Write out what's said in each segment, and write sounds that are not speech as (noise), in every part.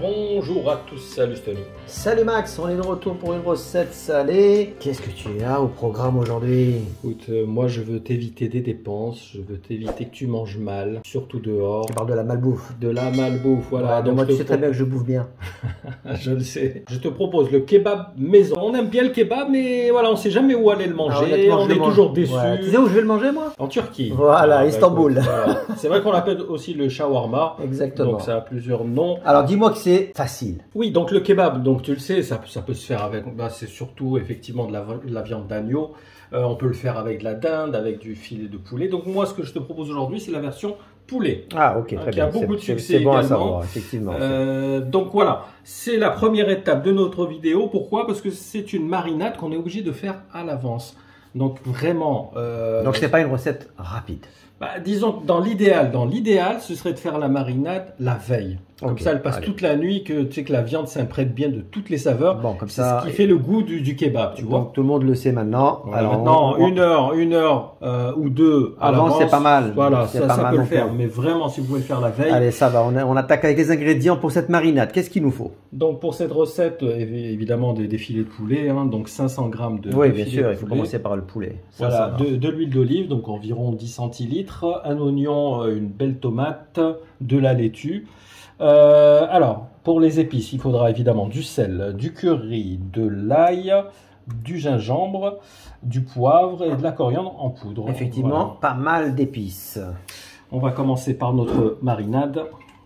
Bonjour à tous, salut Tony. Salut Max, on est de retour pour une recette salée. Qu'est-ce que tu as au programme aujourd'hui? Écoute, euh, moi je veux t'éviter des dépenses, je veux t'éviter que tu manges mal, surtout dehors. Tu parles de la malbouffe. De la malbouffe, voilà. Ouais, Donc, moi tu sais très bien que je bouffe bien. (laughs) Je le sais. Je te propose le kebab maison. On aime bien le kebab, mais voilà, on sait jamais où aller le Ah, manger. on est mange. toujours déçus. Ouais. Tu sais où je vais le manger moi? En Turquie. Voilà, bah, Istanbul. voilà. C'est vrai qu'on l'appelle aussi le shawarma. (laughs) Exactement. Donc ça a plusieurs noms. Alors dis-moi que c'est facile. Oui, donc le kebab, donc tu le sais, ça, ça peut se faire avec, bah, c'est surtout effectivement de la, de la viande d'agneau. Euh, on peut le faire avec de la dinde, avec du filet de poulet. Donc moi, ce que je te propose aujourd'hui, c'est la version poulet. Ah ok, Hein, très qui a beaucoup de succès bon à également. savoir, effectivement. Euh, donc voilà, c'est la première étape de notre vidéo. Pourquoi? Parce que c'est une marinade qu'on est obligé de faire à l'avance. Donc vraiment. euh, Donc c'est pas une recette rapide. bah, disons que dans l'idéal, dans l'idéal, ce serait de faire la marinade la veille. Comme ça, elle passe allez. toute la nuit, que tu sais que la viande s'imprègne bien de toutes les saveurs. Bon, comme ça. ce qui fait le goût du, du kebab, tu vois. Donc tout le monde le sait maintenant. Voilà, Alors maintenant, on- une heure, une heure euh, ou deux Avant, c'est pas mal. Voilà, ça, pas ça mal peut le faire. plus. Mais vraiment, si vous pouvez le faire la veille. Allez, ça va. On, on attaque avec les ingrédients pour cette marinade. Qu'est-ce qu'il nous faut? Donc pour cette recette, évi- évidemment des, des filets de poulet, hein, donc 500 grammes de Oui, bien sûr. Il faut commencer par le poulet. Voilà, de, de l'huile d'olive, donc environ 10 centilitres, un oignon, euh, une belle tomate, de la laitue. Euh, alors, pour les épices, il faudra évidemment du sel, du curry, de l'ail, du gingembre, du poivre et de la coriandre en poudre. Effectivement, pas mal d'épices. On va commencer par notre marinade.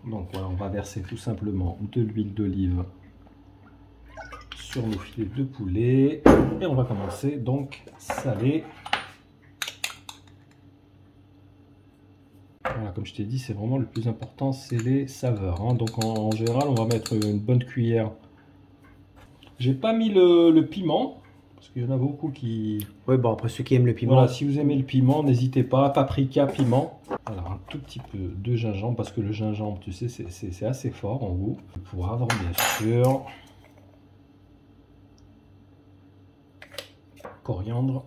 Donc voilà, on va verser tout simplement de l'huile d'olive sur nos filets de poulet. Et on va commencer donc saler. Voilà, comme je t'ai dit, c'est vraiment le plus important, c'est les saveurs. hein. Donc en, en général, on va mettre une bonne cuillère. J'ai pas mis le, le piment, parce qu'il y en a beaucoup qui, Oui, bon, après ceux qui aiment le piment. voilà, si vous aimez le piment, n'hésitez pas. Paprika, piment. Alors, un tout petit peu de gingembre, parce que le gingembre, tu sais, c'est assez fort en goût. Le poivre, bien sûr. Coriandre.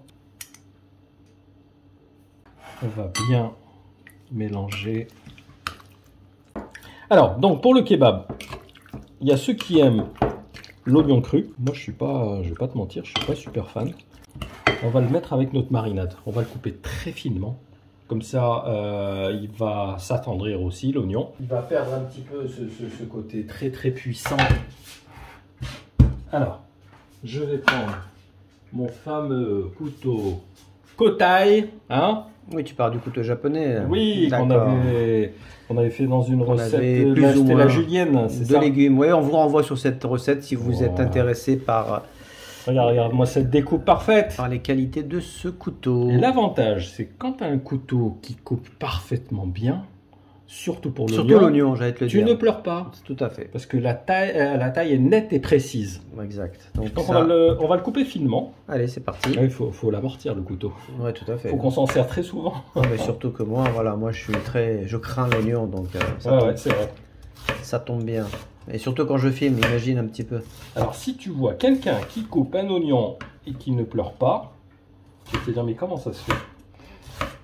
On va bien mélanger. Alors, donc, pour le kebab, il y a ceux qui aiment l'oignon cru. Moi, je suis pas, je vais pas te mentir, je suis pas super fan. On va le mettre avec notre marinade. On va le couper très finement. Comme ça, euh, il va s'attendrir aussi, l'oignon. Il va perdre un petit peu ce, ce- côté très très puissant. Alors, je vais prendre mon fameux couteau Kotai. Hein Oui, tu parles du couteau japonais. oui, qu'on avait, qu'on avait fait dans une recette. avait euh, plus là, ou moins la julienne, c'est De ça légumes. Oui, on vous renvoie sur cette recette si vous êtes intéressé par, Regarde, regarde, moi cette découpe parfaite. par les qualités de ce couteau. L'avantage, c'est quand tu as un couteau qui coupe parfaitement bien, surtout pour l'oignon, Surtout l'oignon, j'allais te le tu dire. ne pleures pas. Tout à fait. Parce que la taille, euh, la taille est nette et précise. Exact. Donc, ça- on, va le, on va le couper finement. Allez, c'est parti. Il faut, faut l'amortir le couteau. Ouais, tout à fait. Il faut qu'on s'en sert très souvent. (laughs) Non, mais surtout que moi, voilà, moi je suis très, je crains l'oignon, donc euh, ça, Ouais, tombe, ouais, c'est vrai. ça tombe bien. Et surtout quand je filme, imagine un petit peu. Alors si tu vois quelqu'un qui coupe un oignon et qui ne pleure pas, tu vas te dire mais comment ça se fait?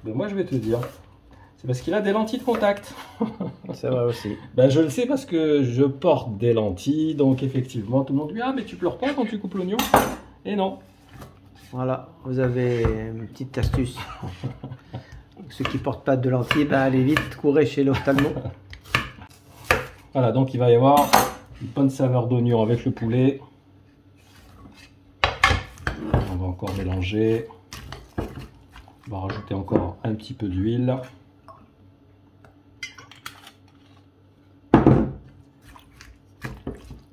Ben, Moi je vais te dire, c'est parce qu'il a des lentilles de contact. (laughs) C'est vrai aussi. Ben, je le sais parce que je porte des lentilles, donc effectivement tout le monde dit ah mais tu pleures pas quand tu coupes l'oignon Et non. Voilà, vous avez une petite astuce. (laughs) Ceux qui portent pas de lentilles, bah, allez vite, courez chez l'ophtalmo. (laughs) Voilà, donc il va y avoir une bonne saveur d'oignon avec le poulet. On va encore mélanger. On va rajouter encore un petit peu d'huile.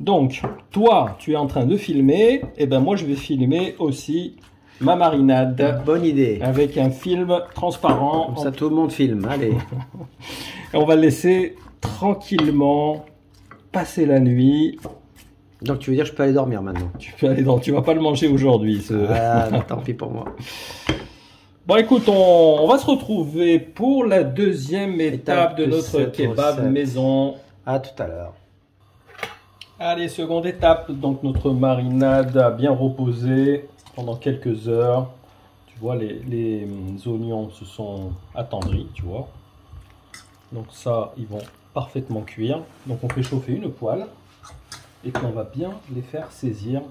Donc, toi, tu es en train de filmer, et ben moi je vais filmer aussi ma marinade Bonne idée. avec un film transparent. Comme ça, tout le monde filme. Allez. Et (laughs) on va le laisser tranquillement passer la nuit. Donc tu veux dire, je peux aller dormir maintenant? Tu peux aller dans, tu vas pas le manger aujourd'hui. ce- Ah, (laughs) tant pis pour moi. Bon, écoute, on, on va se retrouver pour la deuxième étape, Étape de notre kebab maison. À tout à l'heure. Allez, seconde étape. Donc notre marinade a bien reposé pendant quelques heures. Tu vois, les, hum, oignons se sont attendris, tu vois. Donc ça, ils vont parfaitement cuire. Donc on fait chauffer une poêle. Et puis on va bien les faire saisir.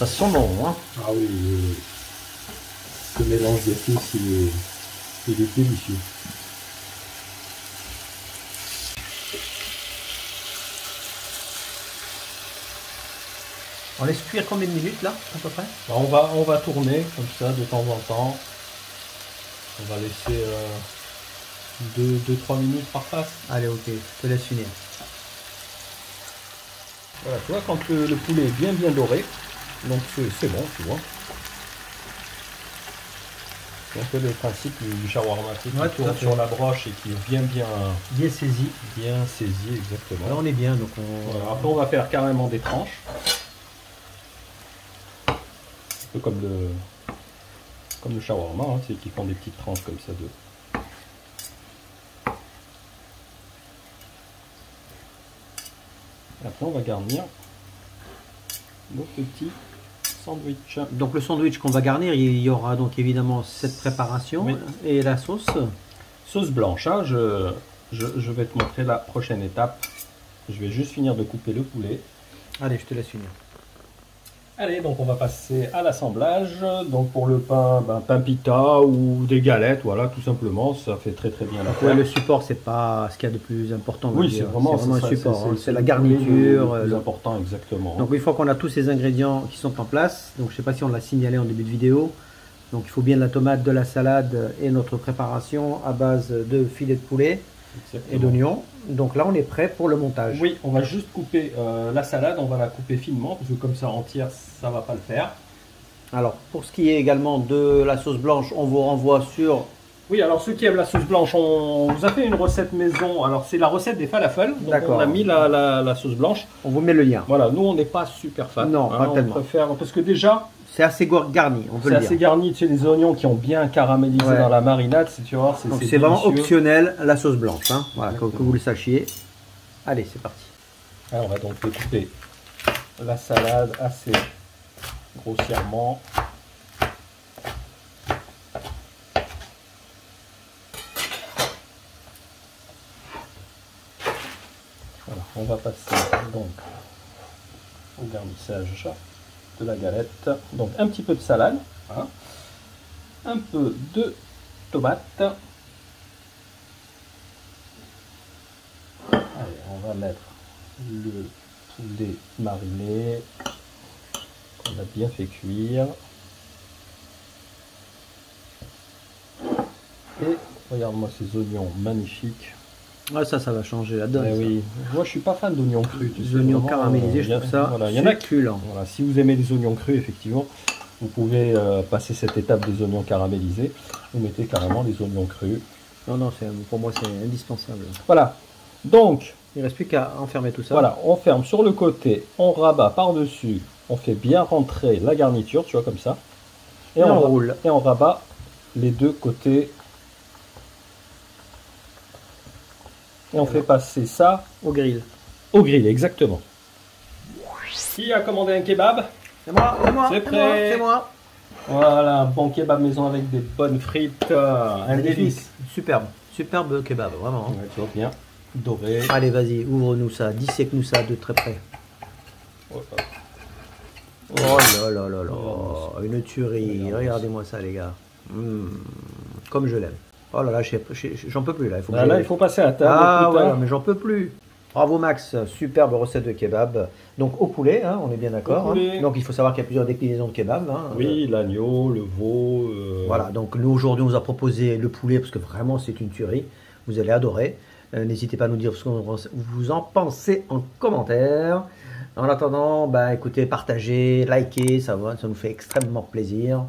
Ça sent bon, hein Ah oui, oui. Ce mélange d'épices, il est, il est délicieux. On laisse cuire combien de minutes là, à peu près? Bah, on, va, on va tourner comme ça de temps en temps. On va laisser 2-3 minutes par face. Allez, ok, je te laisse finir. Voilà, tu vois, quand le, le poulet est bien bien doré, donc c'est bon, tu vois. C'est un peu le principe du, du shawarma, qui Ouais, tourne sur la broche et qui est bien bien, Bien saisi. bien saisi exactement. Là, on est bien, donc on. Voilà, après on va faire carrément des tranches. Un peu comme le, comme le shawarma, hein, c'est qu'ils font des petites tranches comme ça de. Après on va garnir nos petits sandwichs. Donc le sandwich qu'on va garnir, il y aura donc évidemment cette préparation Oui. et la sauce. Sauce blanche, hein, je, je, je vais te montrer la prochaine étape. Je vais juste finir de couper le poulet. Allez, je te laisse finir. Allez, donc on va passer à l'assemblage. Donc pour le pain, ben, pain pita ou des galettes, voilà, tout simplement, ça fait très très bien la Ouais, le support, c'est pas ce qu'il y a de plus important. Oui, c'est vraiment, un ça, support. c'est- hein. la le garniture. le plus le- important, exactement. Donc une fois qu'on a tous ces ingrédients qui sont en place, donc je sais pas si on l'a signalé en début de vidéo, donc il faut bien de la tomate, de la salade et notre préparation à base de filets de poulet et d'oignons. Donc là on est prêt pour le montage. Oui, on va juste couper euh, la salade, on va la couper finement, parce que comme ça entière, ça va pas le faire. Alors pour ce qui est également de la sauce blanche, on vous renvoie sur Oui, alors ceux qui aiment la sauce blanche, on vous a fait une recette maison. Alors c'est la recette des falafels. Donc D'accord. on a mis la, la- la sauce blanche. on vous met le lien. Voilà, nous on n'est pas super fan. Non, pas on tellement. préfère parce que déjà C'est assez garni, on peut c'est assez garni. Tu sais les oignons qui ont bien caramélisé Ouais. dans la marinade, c'est tu vois, c'est Donc c'est vraiment optionnel la sauce blanche, hein. voilà, que, vous le sachiez. Allez, c'est parti. Alors, on va donc découper la salade assez grossièrement. Voilà, on va passer donc au garnissage de la galette. Donc un petit peu de salade, hein. un peu de tomate. On va mettre le poulet mariné qu'on a bien fait cuire. Et regarde-moi ces oignons magnifiques. Ah, ça, ça va changer la donne. Eh oui, moi je suis pas fan d'oignons crus. tu Les sais, oignons caramélisés, euh, je a- trouve ça Voilà, il y en a qui voilà, si vous aimez les oignons crus, effectivement, vous pouvez euh, passer cette étape des oignons caramélisés. Vous mettez carrément les oignons crus. Non, non, pour moi c'est indispensable. Voilà. Donc, Il reste plus qu'à enfermer tout ça. voilà, on ferme sur le côté, on rabat par-dessus, on fait bien rentrer la garniture, tu vois, comme ça. Et, on ra- roule. Et on rabat les deux côtés. Et on fait passer ça Au grill. au grill, exactement. Qui a commandé un kebab? C'est moi, c'est moi, C'est moi, c'est moi. Voilà, un bon kebab maison avec des bonnes frites. euh, un délice. Superbe, superbe kebab, vraiment. hein. Ouais, tu vois bien. Doré. Allez, vas-y, ouvre-nous ça, dissèque-nous ça de très près. Oh, Oh là là là là, Oh, une tuerie. Regarde Regardez-moi ça, les gars. Mmh, Comme je l'aime. Oh là là, j'en peux plus là. Il faut que Là, il faut passer à table. Ah ouais, mais j'en peux plus. Bravo Max, superbe recette de kebab. Donc au poulet, hein, on est bien d'accord. Hein. Donc il faut savoir qu'il y a plusieurs déclinaisons de kebab. hein. Oui, l'agneau, le veau. euh, Voilà, donc nous aujourd'hui on vous a proposé le poulet parce que vraiment c'est une tuerie. Vous allez adorer. Euh, N'hésitez pas à nous dire ce que vous en pensez en commentaire. En attendant, bah, écoutez, partagez, likez, ça, va, ça nous fait extrêmement plaisir.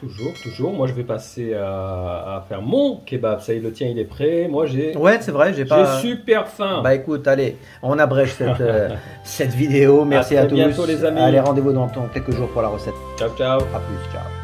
Toujours, toujours. Moi, je vais passer à, à faire mon kebab. Ça y est, le tien, il est prêt. Moi, j'ai Ouais, c'est vrai, j'ai j'ai pas. super faim. Bah écoute, allez, on abrège cette, euh, (laughs) cette vidéo. Merci À à, tous. bientôt, les amis. Allez, rendez-vous dans dans quelques jours pour la recette. ciao, ciao. À plus, ciao.